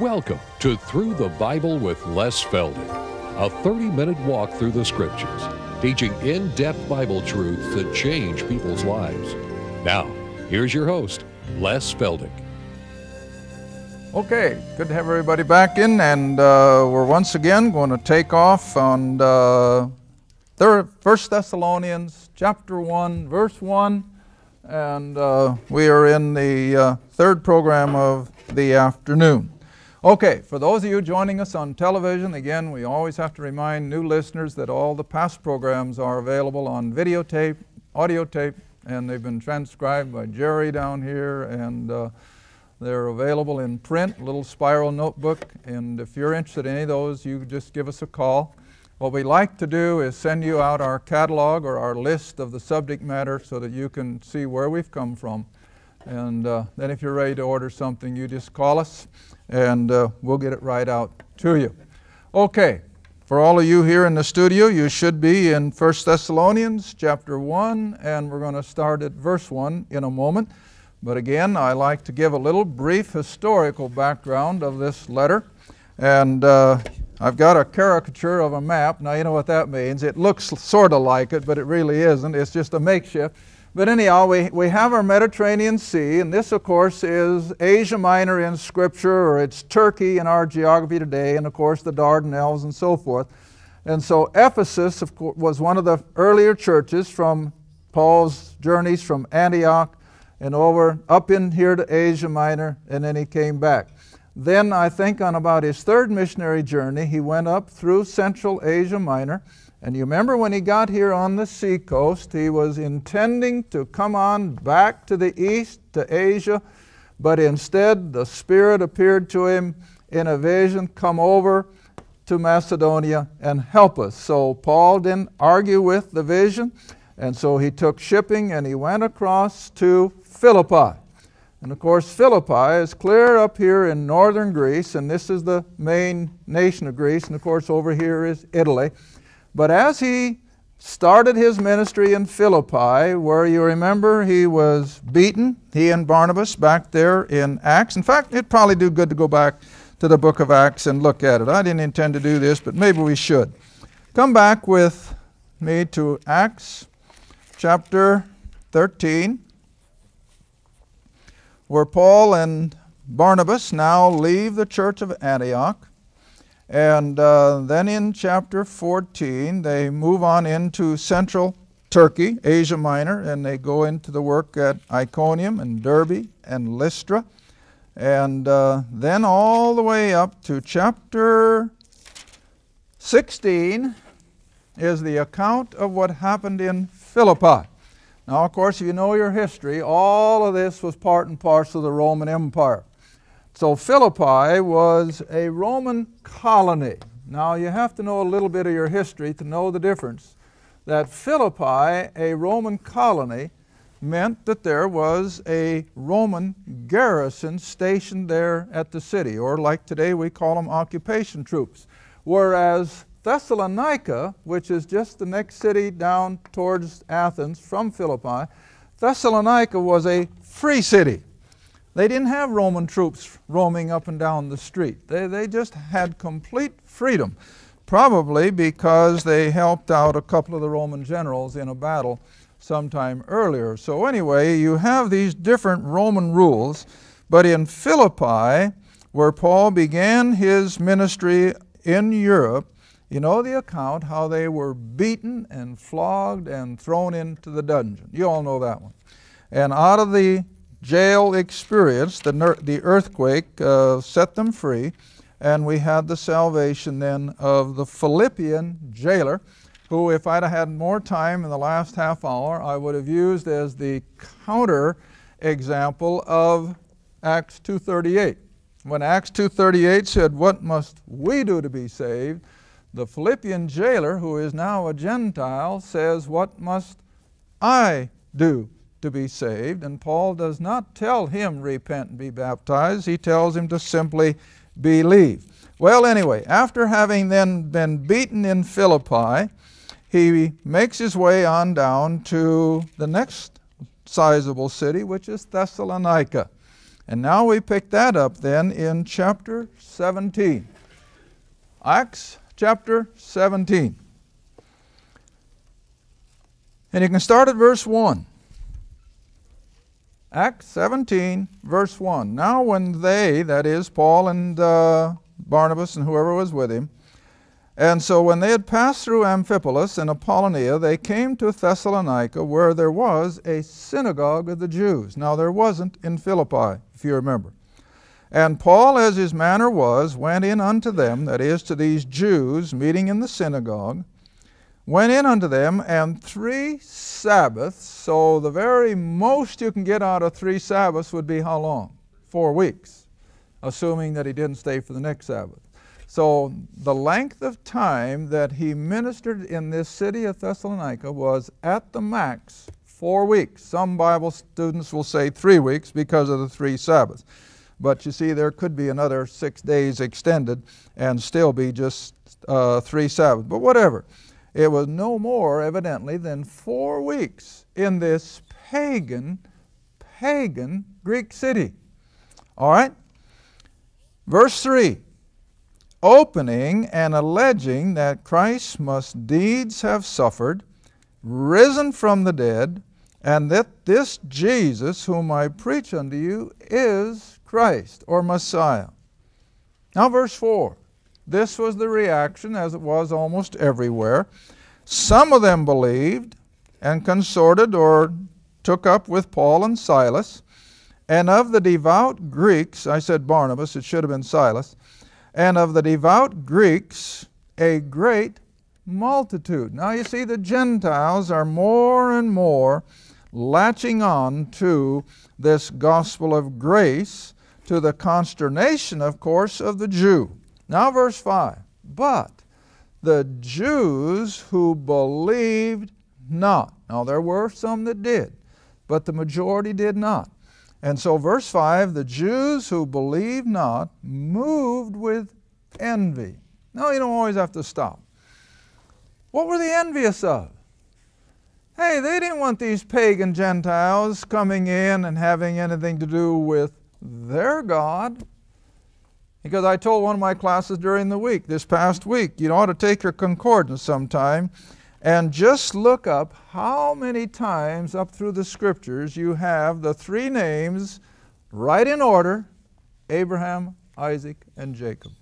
Welcome to Through the Bible with Les Feldick, a 30 minute walk through the scriptures, teaching in depth Bible truths that change people's lives. Now, here's your host, Les Feldick. Okay, good to have everybody back in, and uh, we're once again going to take off on uh, third, First Thessalonians chapter one, verse one, and uh, we are in the uh, third program of the afternoon. Okay, for those of you joining us on television, again, we always have to remind new listeners that all the past programs are available on videotape, audio tape, and they've been transcribed by Jerry down here, and uh, they're available in print, little spiral notebook, and if you're interested in any of those, you just give us a call. What we like to do is send you out our catalog or our list of the subject matter so that you can see where we've come from. And uh, then if you're ready to order something, you just call us and uh, we'll get it right out to you. Okay, for all of you here in the studio, you should be in 1 Thessalonians chapter 1, and we're going to start at verse 1 in a moment. But again, I like to give a little brief historical background of this letter. And uh, I've got a caricature of a map. Now, you know what that means. It looks sort of like it, but it really isn't. It's just a makeshift. But anyhow, we, we have our Mediterranean Sea, and this, of course, is Asia Minor in Scripture, or it's Turkey in our geography today, and of course the Dardanelles and so forth. And so Ephesus was one of the earlier churches from Paul's journeys from Antioch and over up in here to Asia Minor, and then he came back. Then, I think, on about his third missionary journey, he went up through Central Asia Minor and you remember when he got here on the seacoast, he was intending to come on back to the east, to Asia, but instead the Spirit appeared to him in a vision come over to Macedonia and help us. So Paul didn't argue with the vision, and so he took shipping and he went across to Philippi. And of course, Philippi is clear up here in northern Greece, and this is the main nation of Greece, and of course, over here is Italy. But as he started his ministry in Philippi, where you remember he was beaten, he and Barnabas back there in Acts. In fact, it'd probably do good to go back to the book of Acts and look at it. I didn't intend to do this, but maybe we should. Come back with me to Acts chapter 13, where Paul and Barnabas now leave the church of Antioch and uh, then in chapter 14, they move on into central Turkey, Asia Minor, and they go into the work at Iconium and Derbe and Lystra. And uh, then all the way up to chapter 16 is the account of what happened in Philippi. Now, of course, if you know your history, all of this was part and parcel of the Roman Empire. So Philippi was a Roman colony. Now you have to know a little bit of your history to know the difference. That Philippi, a Roman colony, meant that there was a Roman garrison stationed there at the city, or like today we call them occupation troops. Whereas Thessalonica, which is just the next city down towards Athens from Philippi, Thessalonica was a free city. They didn't have Roman troops roaming up and down the street. They, they just had complete freedom, probably because they helped out a couple of the Roman generals in a battle sometime earlier. So, anyway, you have these different Roman rules, but in Philippi, where Paul began his ministry in Europe, you know the account how they were beaten and flogged and thrown into the dungeon. You all know that one. And out of the jail experience, the, the earthquake uh, set them free, and we had the salvation then of the Philippian jailer, who, if I'd had more time in the last half hour, I would have used as the counter example of Acts 2.38. When Acts 2.38 said, What must we do to be saved? The Philippian jailer, who is now a Gentile, says, What must I do to be saved. And Paul does not tell him, repent and be baptized. He tells him to simply believe. Well, anyway, after having then been beaten in Philippi, he makes his way on down to the next sizable city, which is Thessalonica. And now we pick that up then in chapter 17. Acts chapter 17. And you can start at verse 1. Acts 17, verse 1. Now, when they, that is, Paul and uh, Barnabas and whoever was with him, and so when they had passed through Amphipolis and Apollonia, they came to Thessalonica, where there was a synagogue of the Jews. Now, there wasn't in Philippi, if you remember. And Paul, as his manner was, went in unto them, that is, to these Jews meeting in the synagogue, went in unto them, and three Sabbaths, so the very most you can get out of three Sabbaths would be how long? Four weeks, assuming that he didn't stay for the next Sabbath. So the length of time that he ministered in this city of Thessalonica was at the max four weeks. Some Bible students will say three weeks because of the three Sabbaths. But you see, there could be another six days extended and still be just uh, three Sabbaths. But whatever. It was no more, evidently, than four weeks in this pagan, pagan Greek city. All right? Verse 3 opening and alleging that Christ must needs have suffered, risen from the dead, and that this Jesus, whom I preach unto you, is Christ or Messiah. Now, verse 4. This was the reaction, as it was almost everywhere. Some of them believed and consorted or took up with Paul and Silas. And of the devout Greeks, I said Barnabas, it should have been Silas, and of the devout Greeks a great multitude. Now you see, the Gentiles are more and more latching on to this gospel of grace to the consternation, of course, of the Jew. Now, verse 5 But the Jews who believed not. Now, there were some that did, but the majority did not. And so, verse 5 the Jews who believed not moved with envy. Now, you don't always have to stop. What were they envious of? Hey, they didn't want these pagan Gentiles coming in and having anything to do with their God. Because I told one of my classes during the week, this past week, you ought to take your concordance sometime and just look up how many times up through the scriptures you have the three names right in order Abraham, Isaac, and Jacob.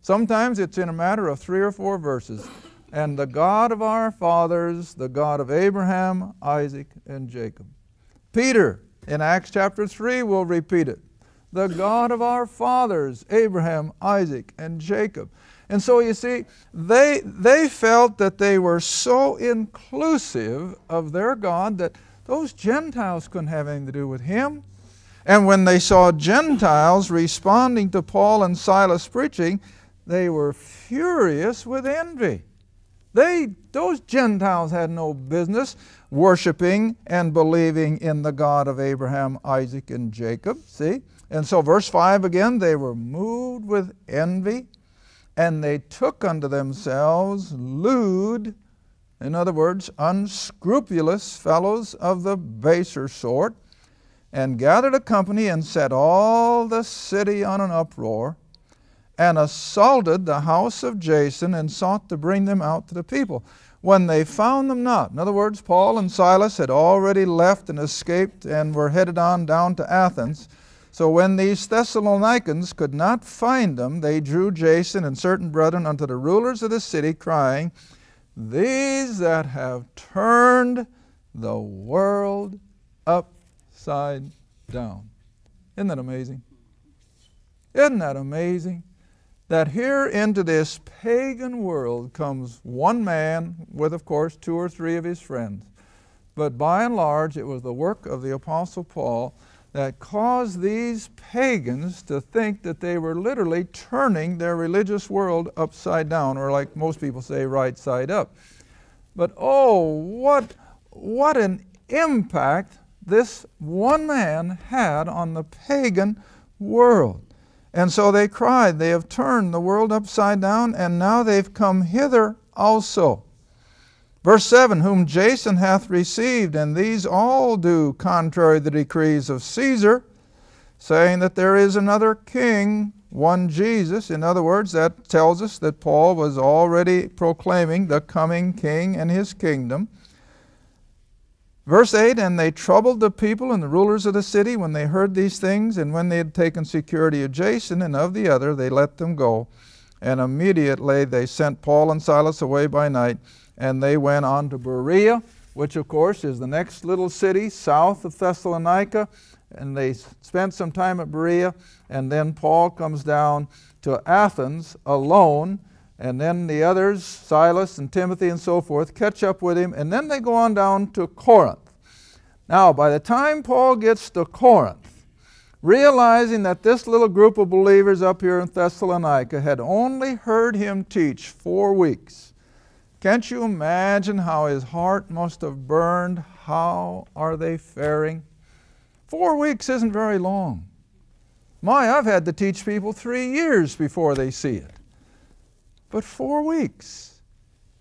Sometimes it's in a matter of three or four verses. And the God of our fathers, the God of Abraham, Isaac, and Jacob. Peter in Acts chapter 3 will repeat it. The God of our fathers, Abraham, Isaac, and Jacob. And so you see, they, they felt that they were so inclusive of their God that those Gentiles couldn't have anything to do with Him. And when they saw Gentiles responding to Paul and Silas preaching, they were furious with envy. They, those Gentiles had no business worshiping and believing in the God of Abraham, Isaac, and Jacob. See? And so, verse 5 again, they were moved with envy, and they took unto themselves lewd, in other words, unscrupulous fellows of the baser sort, and gathered a company and set all the city on an uproar and assaulted the house of Jason and sought to bring them out to the people. When they found them not, in other words, Paul and Silas had already left and escaped and were headed on down to Athens. So when these Thessalonians could not find them, they drew Jason and certain brethren unto the rulers of the city, crying, These that have turned the world upside down. Isn't that amazing? Isn't that amazing? that here into this pagan world comes one man with, of course, two or three of his friends. But by and large, it was the work of the Apostle Paul that caused these pagans to think that they were literally turning their religious world upside down, or like most people say, right side up. But oh, what, what an impact this one man had on the pagan world. And so they cried, They have turned the world upside down, and now they've come hither also. Verse 7 Whom Jason hath received, and these all do contrary the decrees of Caesar. saying that there is another king, one Jesus. In other words, that tells us that Paul was already proclaiming the coming king and his kingdom. Verse 8 And they troubled the people and the rulers of the city when they heard these things, and when they had taken security of Jason and of the other, they let them go. And immediately they sent Paul and Silas away by night, and they went on to Berea, which of course is the next little city south of Thessalonica. And they spent some time at Berea, and then Paul comes down to Athens alone and then the others, Silas and Timothy and so forth, catch up with him, and then they go on down to Corinth. Now, by the time Paul gets to Corinth, realizing that this little group of believers up here in Thessalonica had only heard him teach four weeks, can't you imagine how his heart must have burned? How are they faring? Four weeks isn't very long. My, I've had to teach people three years before they see it but four weeks.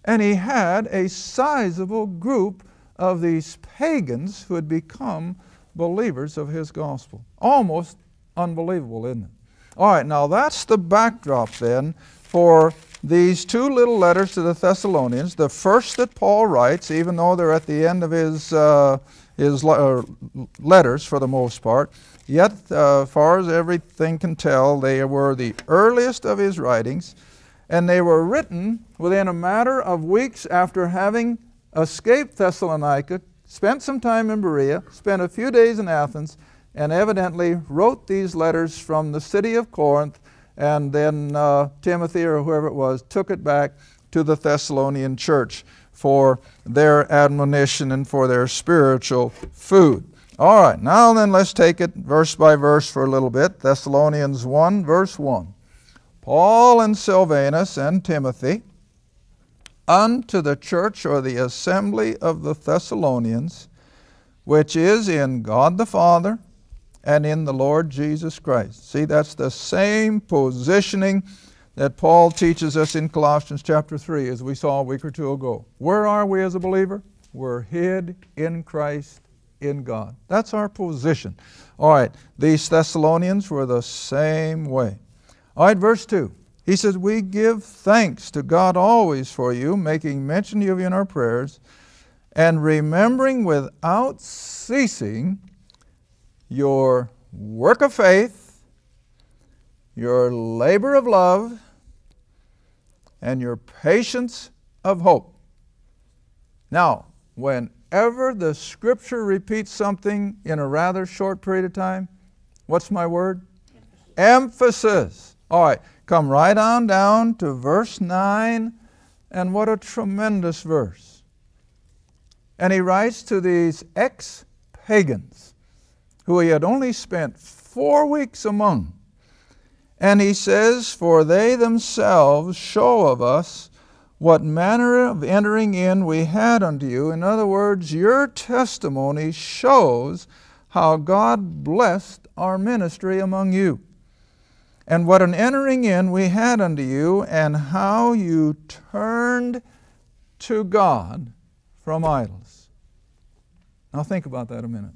And he had a sizable group of these pagans who had become believers of his gospel. Almost unbelievable, isn't it? All right, now that's the backdrop then for these two little letters to the Thessalonians. The first that Paul writes, even though they're at the end of his, uh, his le- uh, letters for the most part, yet, uh, far as everything can tell, they were the earliest of his writings and they were written within a matter of weeks after having escaped Thessalonica, spent some time in Berea, spent a few days in Athens, and evidently wrote these letters from the city of Corinth, and then uh, Timothy or whoever it was took it back to the Thessalonian church for their admonition and for their spiritual food. All right, now then let's take it verse by verse for a little bit. Thessalonians 1, verse 1. Paul and Silvanus and Timothy, unto the church or the assembly of the Thessalonians, which is in God the Father and in the Lord Jesus Christ. See, that's the same positioning that Paul teaches us in Colossians chapter 3, as we saw a week or two ago. Where are we as a believer? We're hid in Christ in God. That's our position. All right, these Thessalonians were the same way. All right, verse 2. He says, We give thanks to God always for you, making mention of you in our prayers, and remembering without ceasing your work of faith, your labor of love, and your patience of hope. Now, whenever the Scripture repeats something in a rather short period of time, what's my word? Emphasis. All right, come right on down to verse 9, and what a tremendous verse. And he writes to these ex pagans who he had only spent four weeks among. And he says, For they themselves show of us what manner of entering in we had unto you. In other words, your testimony shows how God blessed our ministry among you and what an entering in we had unto you, and how you turned to God from idols. Now think about that a minute.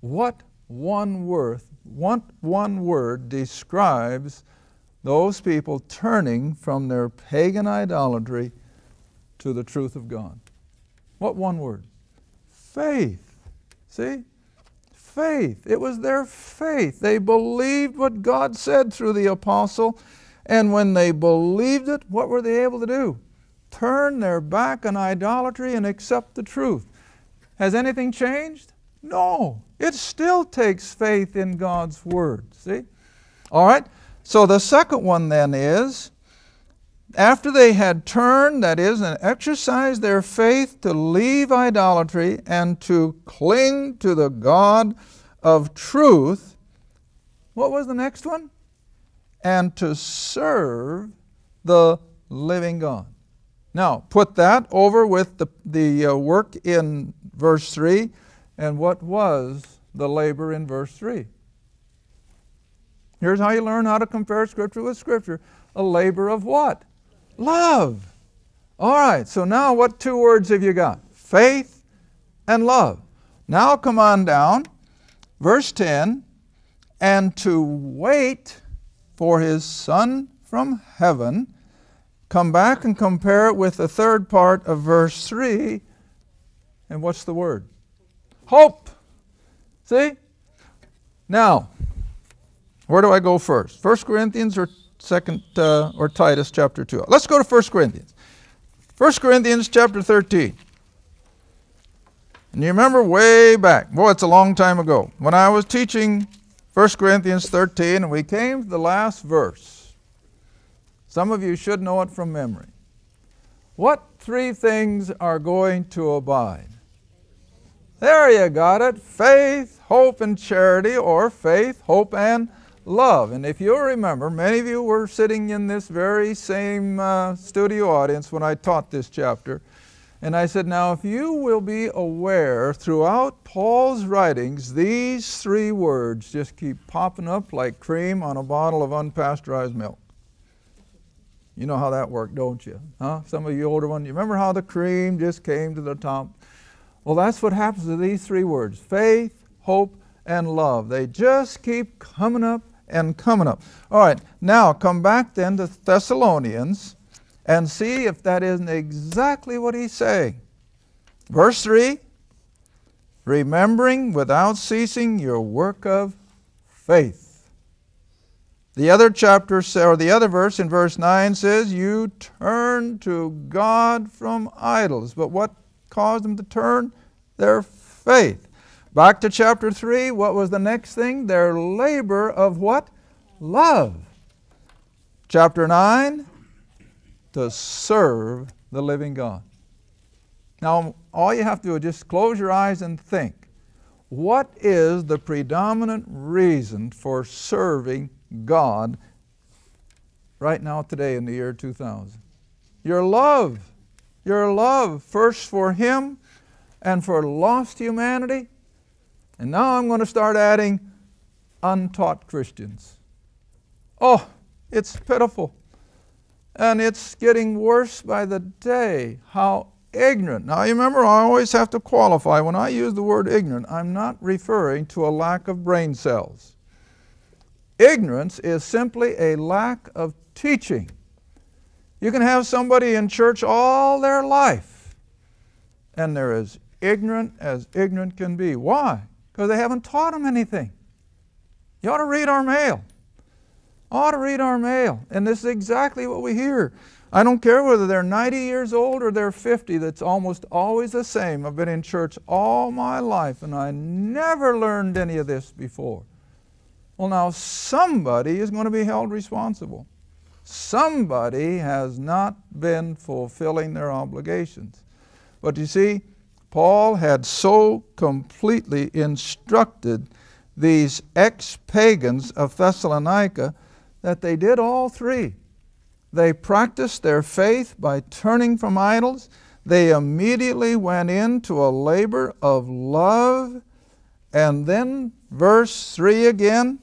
What one word, what one word describes those people turning from their pagan idolatry to the truth of God? What one word? Faith. See? faith. It was their faith. They believed what God said through the apostle. And when they believed it, what were they able to do? Turn their back on idolatry and accept the truth. Has anything changed? No. It still takes faith in God's Word. See? All right? So the second one then is after they had turned, that is, and exercised their faith to leave idolatry and to cling to the God of truth, what was the next one? And to serve the living God. Now, put that over with the, the uh, work in verse 3, and what was the labor in verse 3? Here's how you learn how to compare Scripture with Scripture a labor of what? Love. All right, so now what two words have you got? Faith and love. Now come on down, verse 10. and to wait for his Son from heaven. Come back and compare it with the third part of verse 3. And what's the word? Hope. See? Now, where do I go first? 1 Corinthians or second uh, or Titus chapter 2? Let's go to 1 Corinthians. 1 Corinthians chapter 13. And you remember way back, boy, it's a long time ago, when I was teaching 1 Corinthians 13 and we came to the last verse. Some of you should know it from memory. What three things are going to abide? There you got it faith, hope, and charity, or faith, hope, and love. And if you'll remember, many of you were sitting in this very same uh, studio audience when I taught this chapter. And I said, Now, if you will be aware throughout Paul's writings, these three words just keep popping up like cream on a bottle of unpasteurized milk. You know how that worked, don't you? Huh? Some of you older ones, you remember how the cream just came to the top? Well, that's what happens to these three words faith, hope, and love. They just keep coming up and coming up. All right, now come back then to Thessalonians and see if that isn't exactly what he's saying. Verse 3 Remembering without ceasing your work of faith. The other chapter, or the other verse in verse 9 says, You turn to God from idols. But what caused them to turn? Their faith. Back to chapter 3, what was the next thing? Their labor of what? Love. Chapter 9, to serve the living God. Now, all you have to do is just close your eyes and think. What is the predominant reason for serving God right now, today, in the year 2000? Your love. Your love, first for Him and for lost humanity. And now I'm going to start adding untaught Christians. Oh, it's pitiful. And it's getting worse by the day. How ignorant. Now, you remember, I always have to qualify. When I use the word ignorant, I'm not referring to a lack of brain cells. Ignorance is simply a lack of teaching. You can have somebody in church all their life, and they're as ignorant as ignorant can be. Why? Because they haven't taught them anything. You ought to read our mail ought to read our mail. And this is exactly what we hear. I don't care whether they're 90 years old or they're 50, that's almost always the same. I've been in church all my life and I never learned any of this before. Well, now somebody is going to be held responsible. Somebody has not been fulfilling their obligations. But you see, Paul had so completely instructed these ex pagans of Thessalonica that they did all three. They practiced their faith by turning from idols. They immediately went into a labor of love. And then, verse 3 again,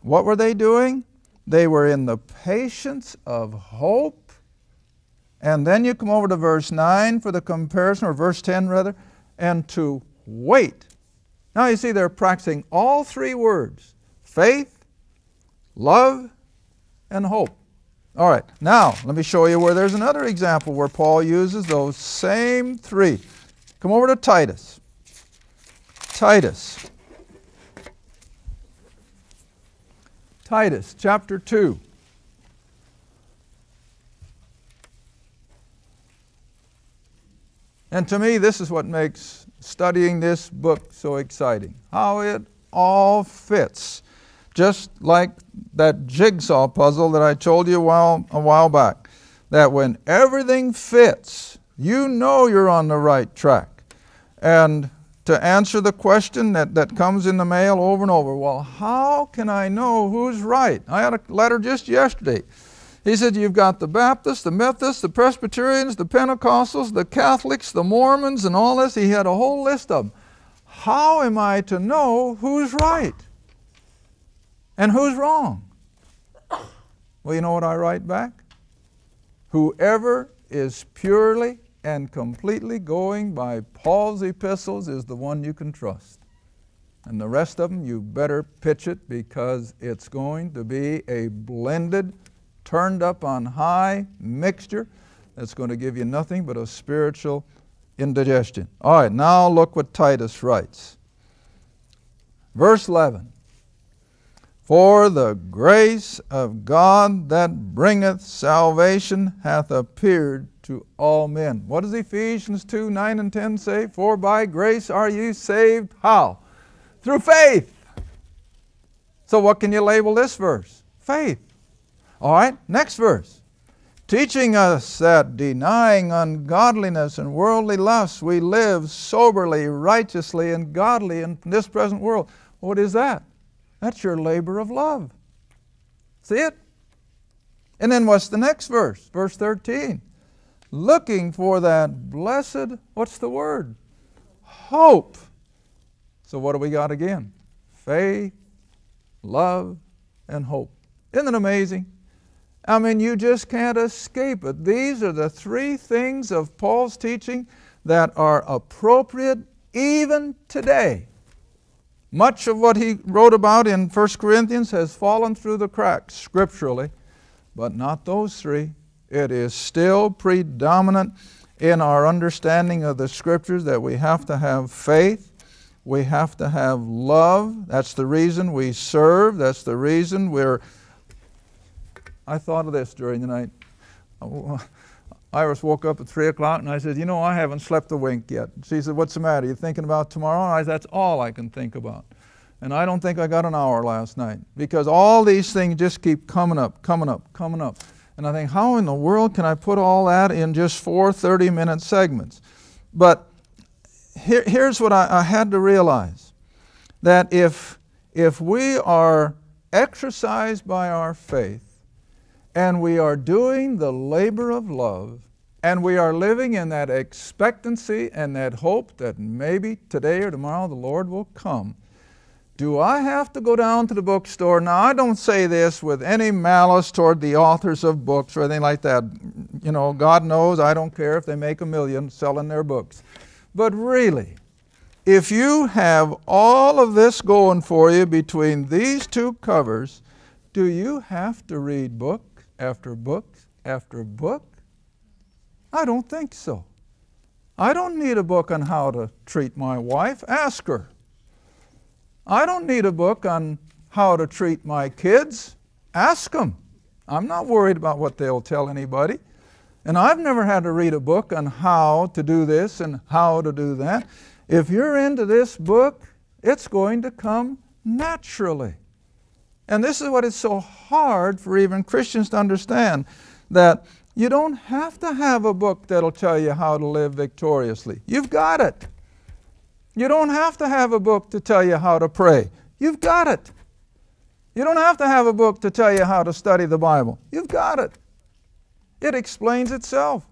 what were they doing? They were in the patience of hope. And then you come over to verse 9 for the comparison, or verse 10 rather, and to wait. Now you see they're practicing all three words faith, love, and hope. All right, now let me show you where there's another example where Paul uses those same three. Come over to Titus. Titus. Titus chapter 2. And to me, this is what makes studying this book so exciting how it all fits just like that jigsaw puzzle that I told you a while, a while back. That when everything fits, you know you're on the right track. And to answer the question that, that comes in the mail over and over, well, how can I know who's right? I had a letter just yesterday. He said, You've got the Baptists, the Methodists, the Presbyterians, the Pentecostals, the Catholics, the Mormons, and all this. He had a whole list of them. How am I to know who's right? And who's wrong? Well, you know what I write back? Whoever is purely and completely going by Paul's epistles is the one you can trust. And the rest of them, you better pitch it because it's going to be a blended, turned up on high mixture that's going to give you nothing but a spiritual indigestion. All right, now look what Titus writes. Verse 11 For the grace of God that bringeth salvation hath appeared to all men. What does Ephesians 2 9 and 10 say? For by grace are ye saved. How? Through faith. So, what can you label this verse? Faith. All right, next verse teaching us that denying ungodliness and worldly lusts, we live soberly, righteously, and godly in this present world. What is that? That's your labor of love. See it? And then what's the next verse? Verse 13. Looking for that blessed, what's the word? Hope. So what do we got again? Faith, love, and hope. Isn't it amazing? I mean, you just can't escape it. These are the three things of Paul's teaching that are appropriate even today. Much of what he wrote about in 1 Corinthians has fallen through the cracks scripturally, but not those three. It is still predominant in our understanding of the scriptures that we have to have faith, we have to have love. That's the reason we serve, that's the reason we're I thought of this during the night. Iris woke up at 3 o'clock and I said, You know, I haven't slept a wink yet. She said, What's the matter? You thinking about tomorrow? And I said, That's all I can think about. And I don't think I got an hour last night because all these things just keep coming up, coming up, coming up. And I think, How in the world can I put all that in just four 30 minute segments? But here, here's what I, I had to realize that if, if we are exercised by our faith, and we are doing the labor of love, and we are living in that expectancy and that hope that maybe today or tomorrow the Lord will come. Do I have to go down to the bookstore? Now, I don't say this with any malice toward the authors of books or anything like that. You know, God knows I don't care if they make a million selling their books. But really, if you have all of this going for you between these two covers, do you have to read book after book after book? I don't think so. I don't need a book on how to treat my wife. Ask her. I don't need a book on how to treat my kids. Ask them. I'm not worried about what they'll tell anybody. And I've never had to read a book on how to do this and how to do that. If you're into this book, it's going to come naturally. And this is what is so hard for even Christians to understand that you don't have to have a book that'll tell you how to live victoriously. You've got it. You don't have to have a book to tell you how to pray. You've got it. You don't have to have a book to tell you how to study the Bible. You've got it. It explains itself.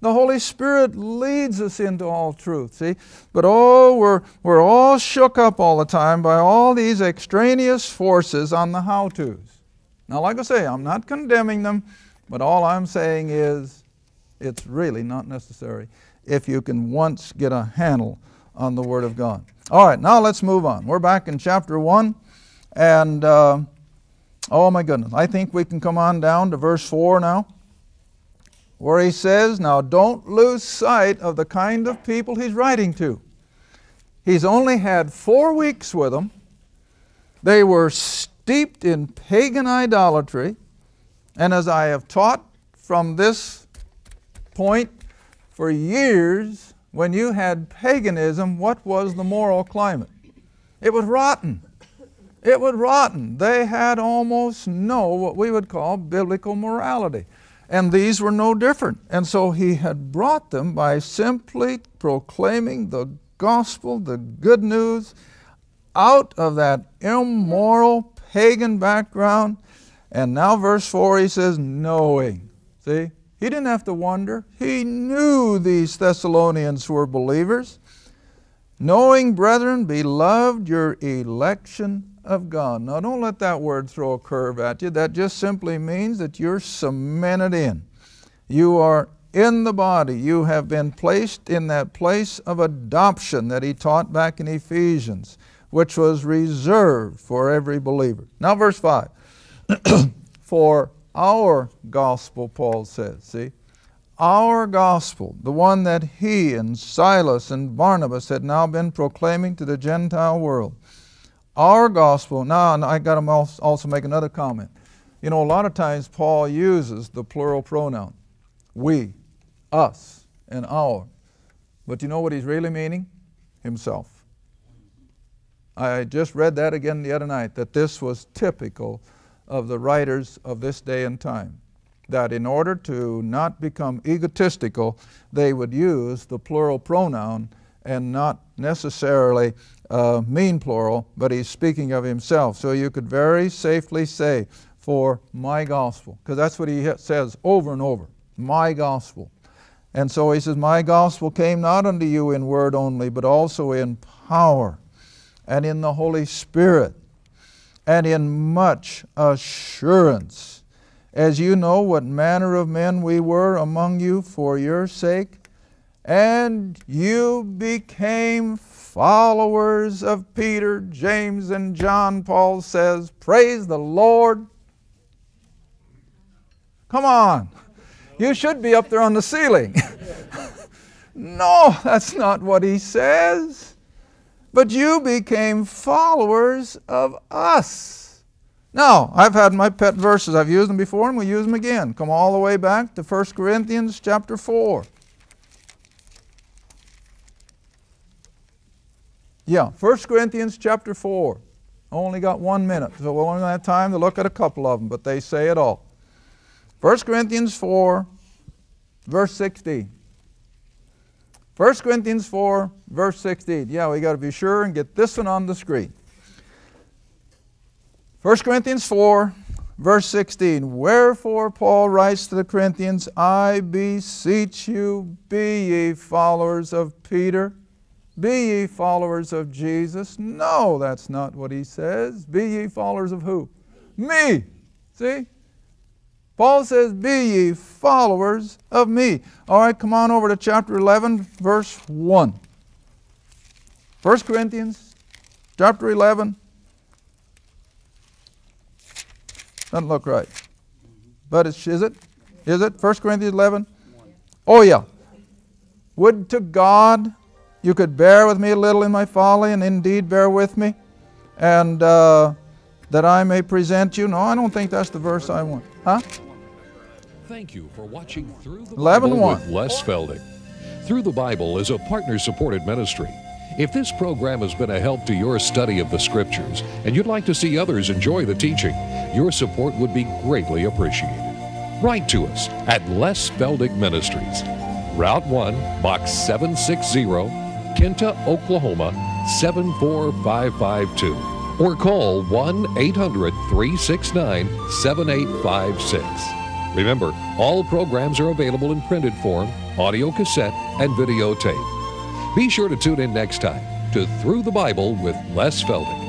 The Holy Spirit leads us into all truth, see? But oh, we're, we're all shook up all the time by all these extraneous forces on the how to's. Now, like I say, I'm not condemning them, but all I'm saying is it's really not necessary if you can once get a handle on the Word of God. All right, now let's move on. We're back in chapter 1, and uh, oh my goodness, I think we can come on down to verse 4 now where he says, Now don't lose sight of the kind of people he's writing to. He's only had four weeks with them. They were steeped in pagan idolatry. And as I have taught from this point for years, when you had paganism, what was the moral climate? It was rotten. It was rotten. They had almost no what we would call biblical morality. And these were no different. And so he had brought them by simply proclaiming the gospel, the good news, out of that immoral pagan background. And now, verse 4, he says, knowing. See? He didn't have to wonder. He knew these Thessalonians were believers. Knowing, brethren, beloved, your election of God. Now, don't let that word throw a curve at you. That just simply means that you're cemented in. You are in the body. You have been placed in that place of adoption that he taught back in Ephesians. which was reserved for every believer. Now, verse 5. for our gospel, Paul says, see? Our gospel, the one that he and Silas and Barnabas had now been proclaiming to the Gentile world. Our gospel, now I got to also make another comment. You know, a lot of times Paul uses the plural pronoun we, us, and our. But you know what he's really meaning? Himself. I just read that again the other night that this was typical of the writers of this day and time. That in order to not become egotistical, they would use the plural pronoun and not necessarily uh, mean plural, but he's speaking of himself. So you could very safely say, for my gospel, because that's what he says over and over my gospel. And so he says, My gospel came not unto you in word only, but also in power and in the Holy Spirit and in much assurance, as you know what manner of men we were among you for your sake, and you became followers of Peter, James, and John, Paul says, Praise the Lord. Come on. You should be up there on the ceiling. no, that's not what he says. But you became followers of us. Now, I've had my pet verses. I've used them before and we use them again. Come all the way back to 1 Corinthians chapter 4. Yeah, 1 Corinthians chapter 4. Only got one minute, so we'll only have time to look at a couple of them, but they say it all. 1 Corinthians 4, verse 16. 1 Corinthians 4, verse 16. Yeah, we got to be sure and get this one on the screen. 1 Corinthians 4, verse 16. Wherefore Paul writes to the Corinthians, I beseech you, be ye followers of Peter, be ye followers of Jesus. No, that's not what he says. Be ye followers of who? Me. See? Paul says, Be ye followers of me. All right, come on over to chapter 11, verse 1. 1 Corinthians chapter 11. Doesn't look right. But it's, is it? Is it? 1 Corinthians 11? Oh, yeah. Would to God you could bear with me a little in my folly, and indeed bear with me, and uh, that I may present you. No, I don't think that's the verse I want. Huh? Thank you for watching Through the 11 Bible 1. with Les Feldick. Through the Bible is a partner supported ministry. If this program has been a help to your study of the Scriptures and you'd like to see others enjoy the teaching, your support would be greatly appreciated. Write to us at Les Feldick Ministries, Route 1, Box 760, Kinta, Oklahoma 74552, or call 1 800 369 7856. Remember, all programs are available in printed form, audio cassette, and videotape. Be sure to tune in next time to Through the Bible with Les Feldick.